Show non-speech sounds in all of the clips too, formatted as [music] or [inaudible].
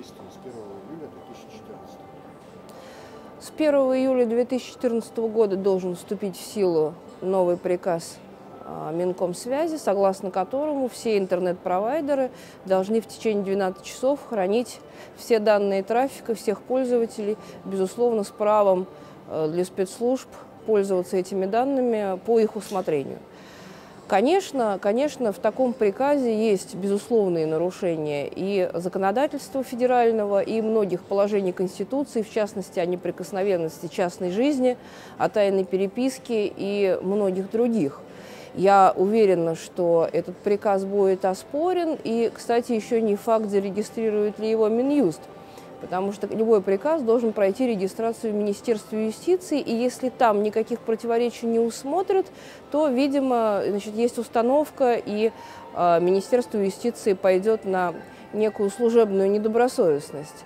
действие с 1 июля 2014 С 1 июля 2014 года должен вступить в силу новый приказ а, Минкомсвязи, согласно которому все интернет-провайдеры должны в течение 12 часов хранить все данные трафика всех пользователей, безусловно, с правом э, для спецслужб пользоваться этими данными по их усмотрению. Конечно, конечно, в таком приказе есть безусловные нарушения и законодательства федерального, и многих положений Конституции, в частности, о неприкосновенности частной жизни, о тайной переписке и многих других. Я уверена, что этот приказ будет оспорен, и, кстати, еще не факт, зарегистрирует ли его Минюст – потому что любой приказ должен пройти регистрацию в Министерстве юстиции, и если там никаких противоречий не усмотрят, то, видимо, значит, есть установка, и э, Министерство юстиции пойдет на некую служебную недобросовестность.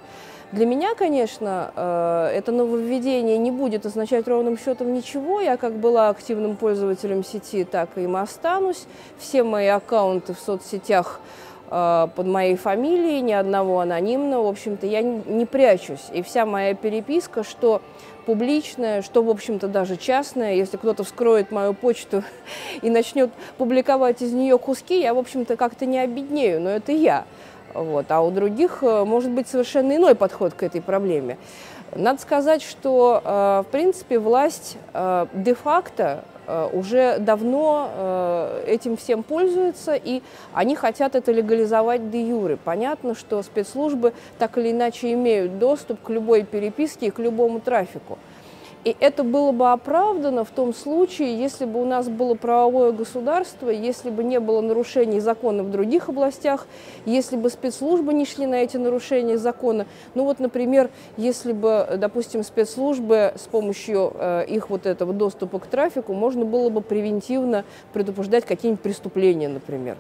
Для меня, конечно, э, это нововведение не будет означать ровным счетом ничего. Я как была активным пользователем сети, так и им останусь. Все мои аккаунты в соцсетях под моей фамилией, ни одного анонимного. В общем-то, я не прячусь. И вся моя переписка, что публичная, что, в общем-то, даже частная. Если кто-то вскроет мою почту [laughs] и начнет публиковать из нее куски, я, в общем-то, как-то не обеднею, но это я. Вот. А у других э, может быть совершенно иной подход к этой проблеме. Надо сказать, что, э, в принципе, власть де-факто Э, уже давно э, этим всем пользуются, и они хотят это легализовать де юре. Понятно, что спецслужбы так или иначе имеют доступ к любой переписке и к любому трафику. И это было бы оправдано в том случае, если бы у нас было правовое государство, если бы не было нарушений закона в других областях, если бы спецслужбы не шли на эти нарушения закона. Ну вот, например, если бы, допустим, спецслужбы с помощью э, их вот этого доступа к трафику можно было бы превентивно предупреждать какие-нибудь преступления, например.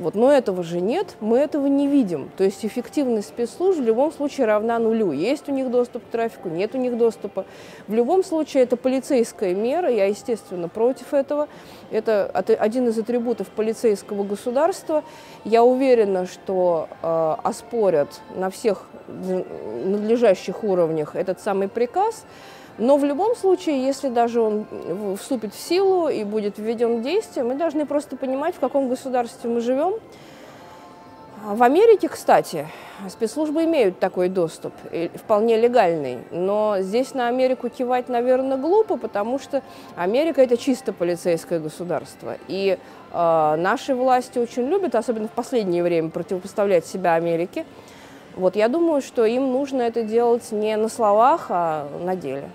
Вот, но этого же нет, мы этого не видим. То есть эффективность спецслужб в любом случае равна нулю. Есть у них доступ к трафику, нет у них доступа. В любом случае это полицейская мера, я, естественно, против этого. Это один из атрибутов полицейского государства. Я уверена, что э, оспорят на всех надлежащих уровнях этот самый приказ. Но в любом случае, если даже он вступит в силу и будет введен в действие, мы должны просто понимать, в каком государстве мы живем. В Америке, кстати, спецслужбы имеют такой доступ, вполне легальный. Но здесь на Америку кивать, наверное, глупо, потому что Америка – это чисто полицейское государство. И э, наши власти очень любят, особенно в последнее время, противопоставлять себя Америке. Вот я думаю, что им нужно это делать не на словах, а на деле.